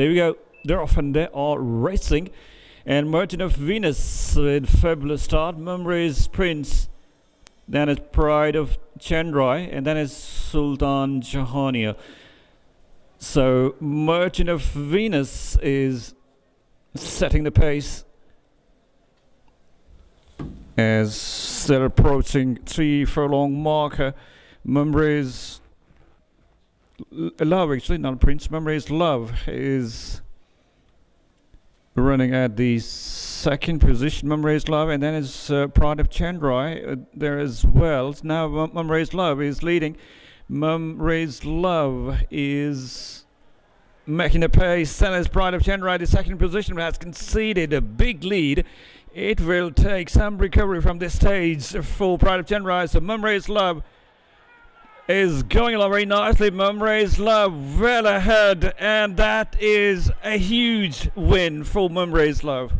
There we go. They're off and they are racing. And Merchant of Venus with fabulous start. Mumriaz Prince. Then it's Pride of Chandrai. And then it's Sultan Jahania. So Merchant of Venus is setting the pace as they're approaching three furlong marker. Mumriaz Love, actually, not Prince. Mumriaz Love is running at the second position. Mumriaz Love, and then it's uh, Pride of Chandrai uh, there as well. Now Mumriaz Love is leading. Mumriaz Love is making a pace. It's Pride of Chandrai, the second position, has conceded a big lead. It will take some recovery from this stage for Pride of Chandrai. So Mumriaz Love is going along very nicely. Mumriaz Love well ahead, and that is a huge win for Mumriaz Love.